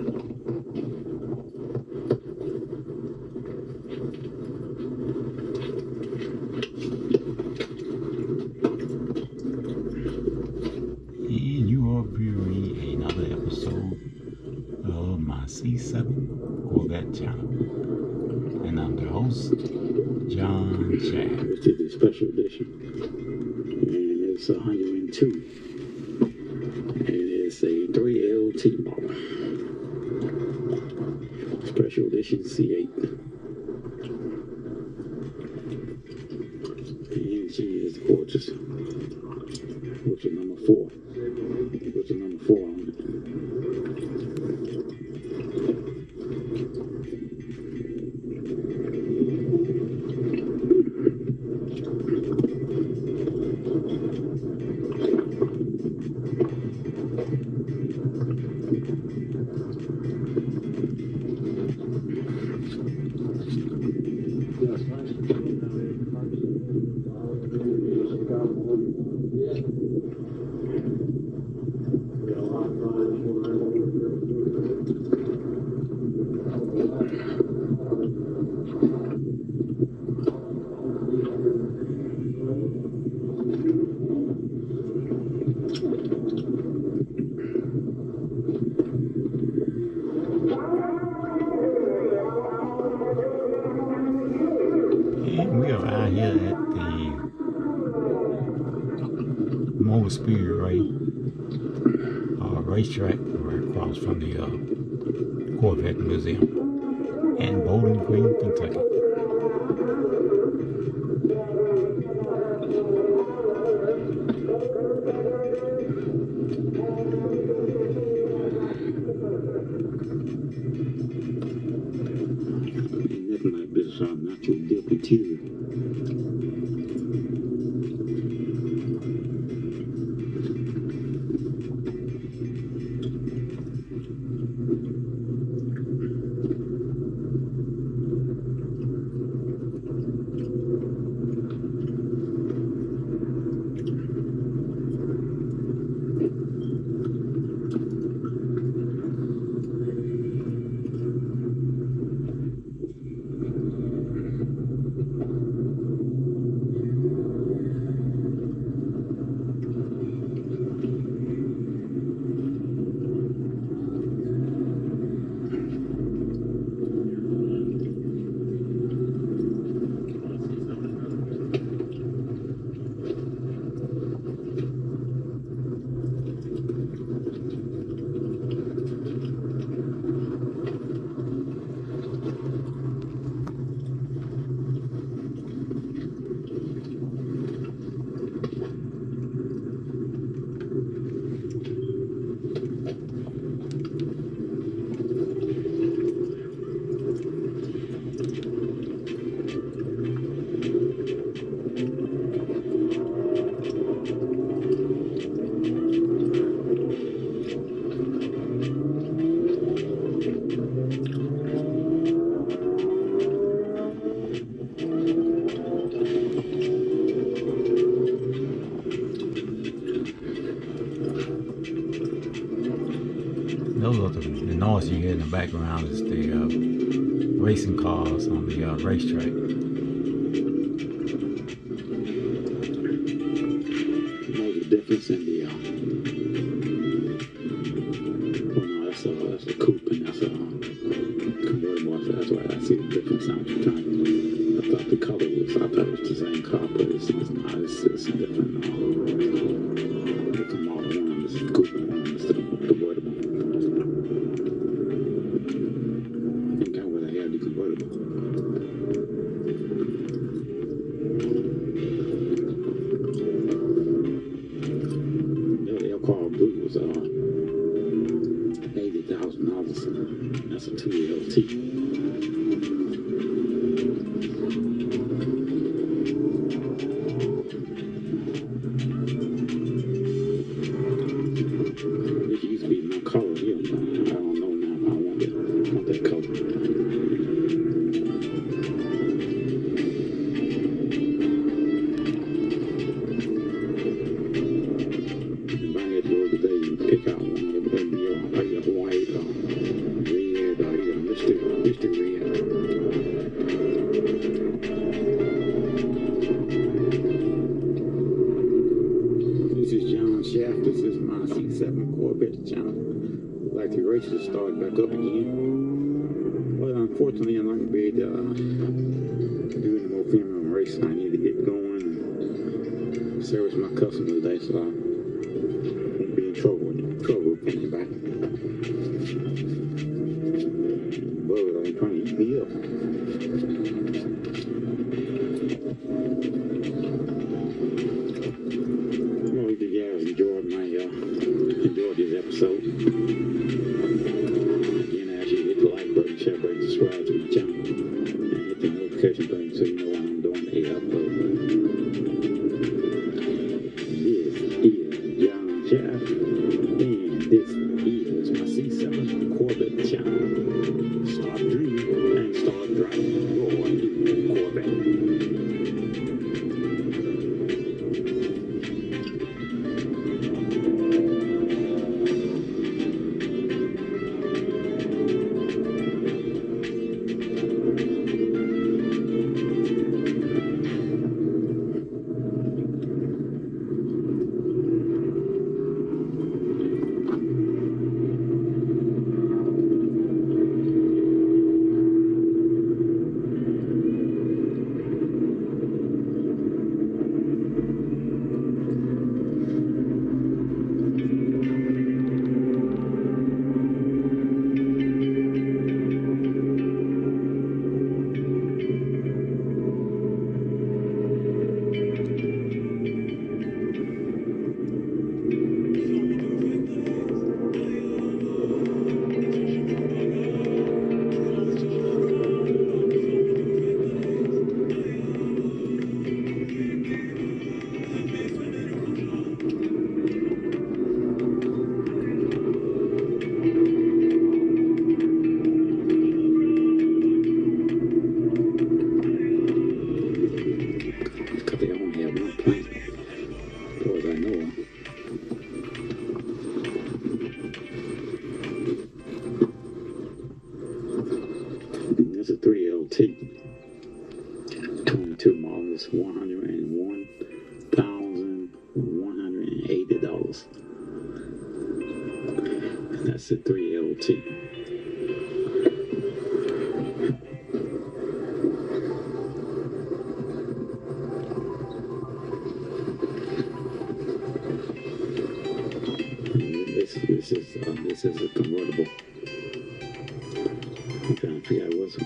And you are viewing another episode of my C7 Corvette channel. And I'm the host, John which is a special edition. And it's 102. And it's a 3LT model. Special edition C8. And she is gorgeous. What's the number four? Speed Ray uh, racetrack right across from the uh, Corvette Museum in Bowling Green, Kentucky. And nothing like this uh, natural Those are the, the noise you hear in the background is the uh, racing cars on the uh, racetrack. I thought the color was I thought it was the same car but it's, it's not it's, it's different Elkhart Blue was uh eighty thousand dollars. That's a two LT. John Shaft. This is my C7 Corvette channel. I'd like to race to start back up again. But unfortunately, I'm not going to be able to uh, do any more premium racing. I need to get going and service my customer today, so I won't be in trouble, trouble with anybody. But I'm trying to eat me up. This is a convertible. I'm trying to figure out what's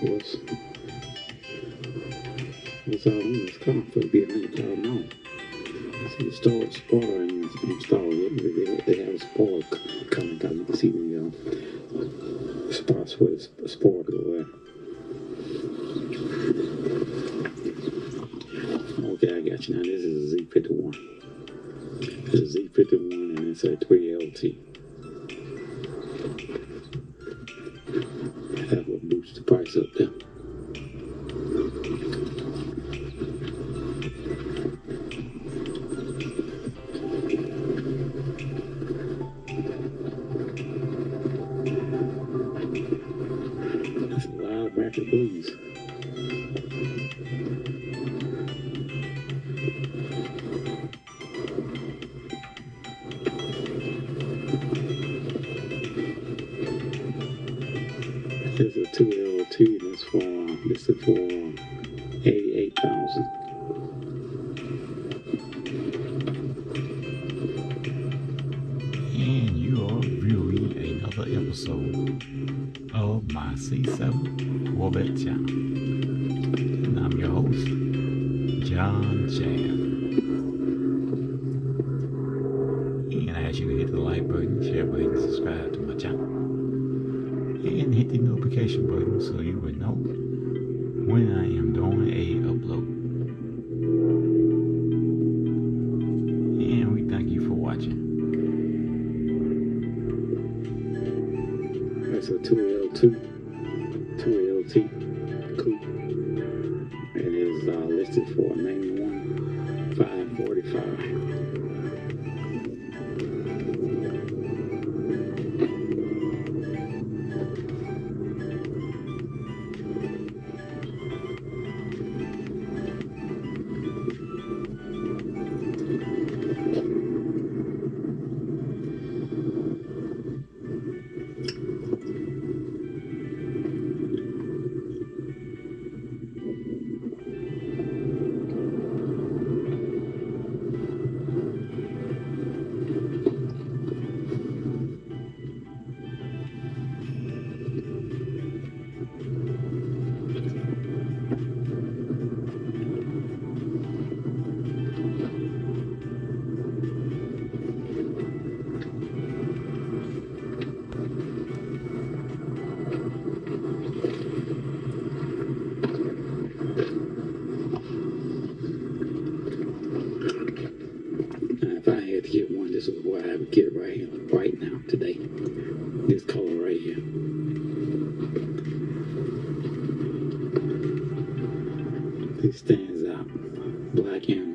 what's all in this car for to be a hundred thousand dollars. See the store spoiler in installed. They, they, they have a spoiler price up there. Another episode of my C7 Corvette channel. And I'm your host, John Chan. And I ask you to hit the like button, share button, subscribe to my channel. And hit the notification button so you will know when I am doing a Professor 202. Stands out, um, black and